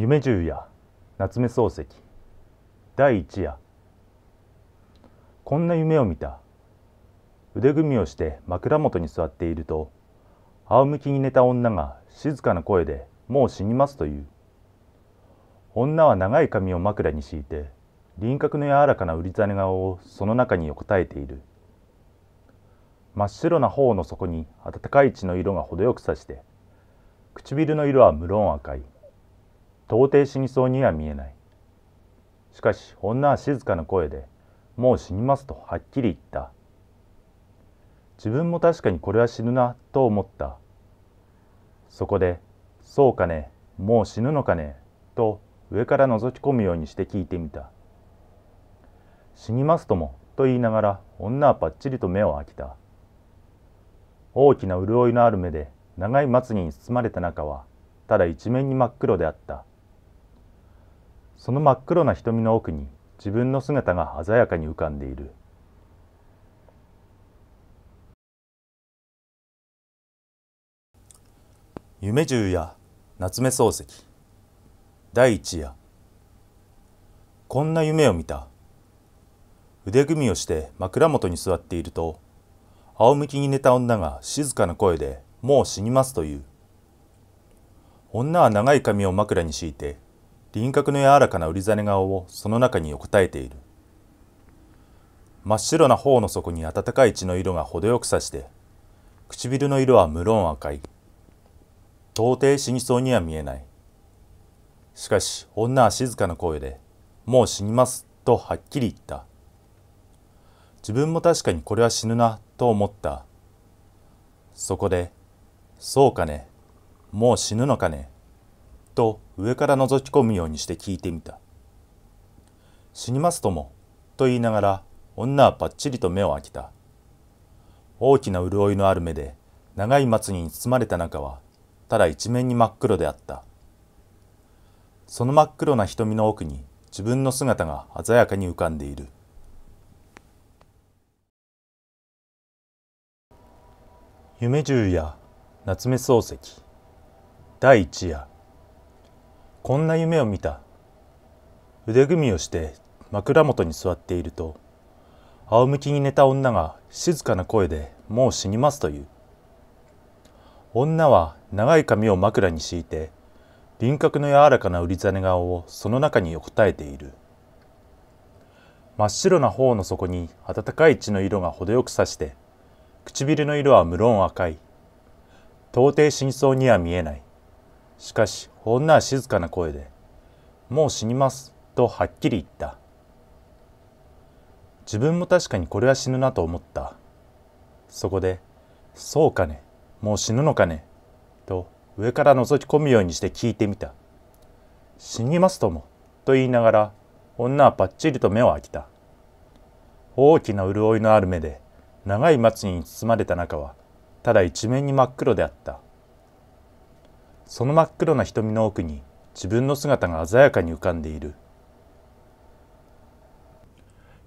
夢十夜夏目漱石。第一夜。こんな夢を見た。腕組みをして枕元に座っていると仰向きに寝た女が静かな声で「もう死にます」という。女は長い髪を枕に敷いて輪郭の柔らかなうりざね顔をその中に横たえている。真っ白な頬の底に暖かい血の色が程よくさして唇の色は無論赤い。到底死にそうには見えない。しかし女は静かな声で「もう死にます」とはっきり言った自分も確かにこれは死ぬなと思った。そこで「そうかねもう死ぬのかね」と上から覗き込むようにして聞いてみた死にますともと言いながら女はぱっちりと目を開けた。大きな潤いのある目で長いまつげに包まれた中はただ一面に真っ黒であった。その真っ黒な瞳の奥に自分の姿が鮮やかに浮かんでいる。夢十夜夏目漱石。第一夜。こんな夢を見た。腕組みをして枕元に座っていると仰向きに寝た女が静かな声で「もう死にます」という。女は長い髪を枕に敷いて輪郭の柔らかなうりざ顔をその中に横たえている。真っ白な頬の底に温かい血の色が程よくさして唇の色は無論赤い。到底死にそうには見えない。しかし女は静かな声で「もう死にます」とはっきり言った。自分も確かにこれは死ぬなと思った。そこで「そうかね。もう死ぬのかね」と上から覗き込むようにして聞いてみた死にますともと言いながら女はぱっちりと目を開けた。大きな潤いのある目で長いまつげに包まれた中はただ一面に真っ黒であった。その真っ黒な瞳の奥に自分の姿が鮮やかに浮かんでいる。夢十夜夏目漱石。第一夜。こんな夢を見た。腕組みをして枕元に座っていると仰向きに寝た女が静かな声で「もう死にます」という。女は長い髪を枕に敷いて輪郭の柔らかなうりざね顔をその中に横たえている。真っ白な頬の底に温かい血の色が程よくさして唇の色は無論赤い。到底死にそうには見えない。しかし女は静かな声で「もう死にます」とはっきり言った自分も確かにこれは死ぬなと思ったそこで「そうかねもう死ぬのかねと上から覗き込むようにして聞いてみた。死にますとも、と言いながら、女はぱっちりと目を開けた。大きな潤いのある目で、長いまつに包まれた中は、ただ一面に真っ黒であった。その真っ黒な瞳の奥に、自分の姿が鮮やかに浮かんでいる。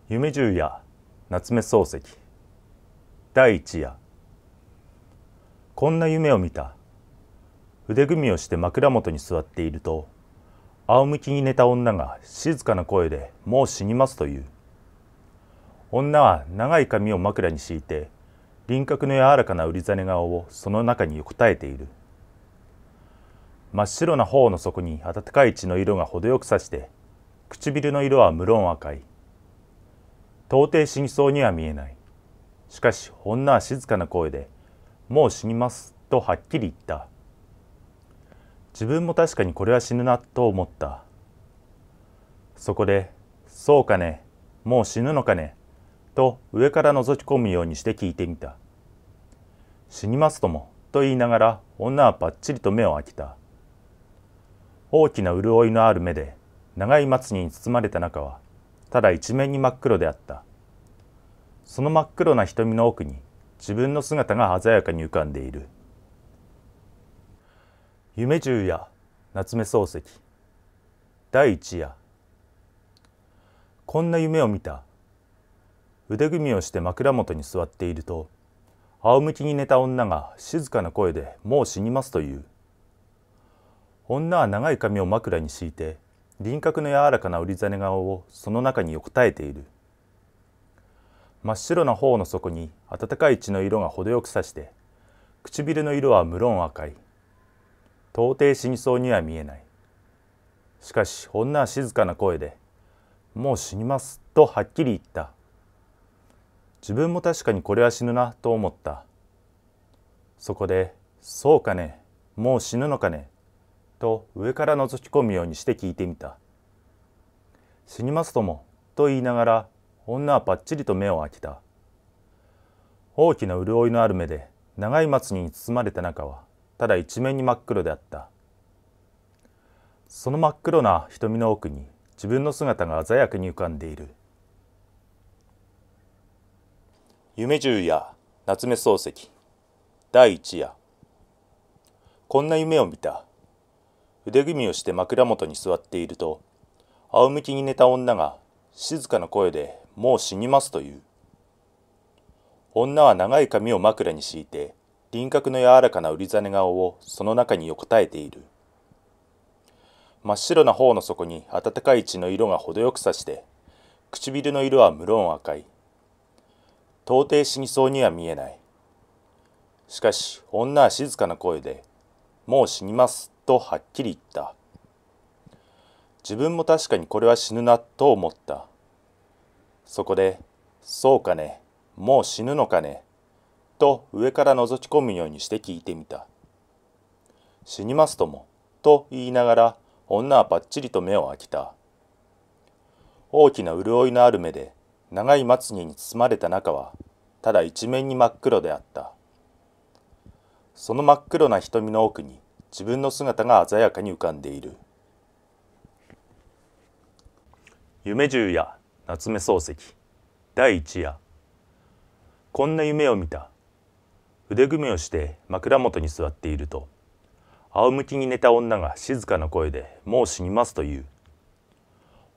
夢十夜夏目漱石。第一夜。こんな夢を見た。腕組みをして枕元に座っていると仰向きに寝た女が静かな声で「もう死にます」という。女は長い髪を枕に敷いて輪郭の柔らかなうりざね顔をその中に横たえている。真っ白な頬の底に温かい血の色が程よくさして唇の色は無論赤い。到底死にそうには見えない。しかし女は静かな声で「もう死にますとはっきり言った。自分も確かにこれは死ぬなと思った。そこで「そうかねもう死ぬのかね」と上から覗き込むようにして聞いてみた死にますともと言いながら女はぱっちりと目を開けた。大きな潤いのある目で長いまつげに包まれた中はただ一面に真っ黒であった。その真っ黒な瞳の奥に自分の姿が鮮やかに浮かんでいる。夢十夜夏目漱石。第一夜。こんな夢を見た。腕組みをして枕元に座っていると仰向きに寝た女が静かな声で「もう死にます」という。女は長い髪を枕に敷いて輪郭の柔らかな織り金顔をその中に横たえている。真っ白な頬の底に暖かい血の色が程よくさして唇の色は無論赤い。到底死にそうには見えない。しかし女は静かな声で「もう死にます」とはっきり言った自分も確かにこれは死ぬなと思った。そこで「そうかね。もう死ぬのかね」と上から覗き込むようにして聞いてみた「死にますとも」と言いながら女はぱっちりと目を開けた。大きな潤いのある目で長いまつに包まれた中はただ一面に真っ黒であった。その真っ黒な瞳の奥に自分の姿が鮮やかに浮かんでいる夢十夜夏目漱石第一夜。こんな夢を見た。腕組みをして枕元に座っていると仰向きに寝た女が静かな声で「もう死にます」と言う。女は長い髪を枕に敷いて輪郭の柔らかな売りざね顔をその中に横たえている。真っ白な頬の底に暖かい血の色が程よくさして唇の色は無論赤い。到底死にそうには見えない。しかし女は静かな声で「もう死にます」とはっきり言った自分も確かにこれは死ぬなと思ったそこで「そうかねもう死ぬのかね」と上から覗き込むようにして聞いてみた。死にますとも、と言いながら女はぱっちりと目を開けた。大きな潤いのある目で長いまつげに包まれた中はただ一面に真っ黒であった。その真っ黒な瞳の奥に自分の姿が鮮やかに浮かんでいる。夢十夜夏目漱石。第一夜。こんな夢を見た。腕組みをして枕元に座っていると仰向きに寝た女が静かな声で「もう死にます」と言う。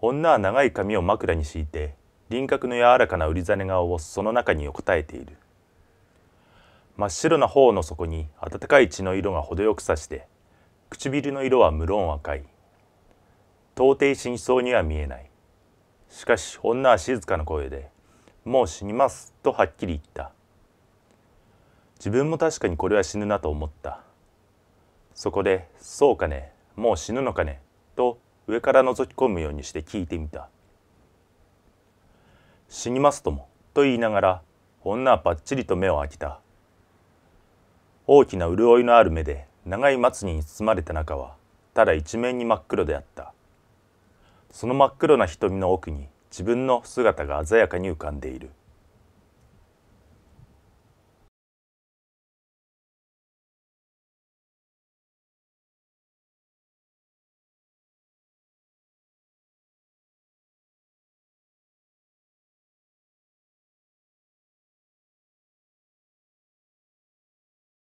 女は長い髪を枕に敷いて輪郭の柔らかな売りざね顔をその中に横たえている。真っ白な頬の底に暖かい血の色が程よくさして唇の色は無論赤い。到底死にそうには見えない。しかし女は静かな声で「もう死にます」とはっきり言った。自分も確かにこれは死ぬなと思った。そこで「そうかねもう死ぬのかね」と上から覗き込むようにして聞いてみた「死にますとも」と言いながら女はぱっちりと目を開けた。大きな潤いのある目で長い松に包まれた中はただ一面に真っ黒であった。その真っ黒な瞳の奥に自分の姿が鮮やかに浮かんでいる「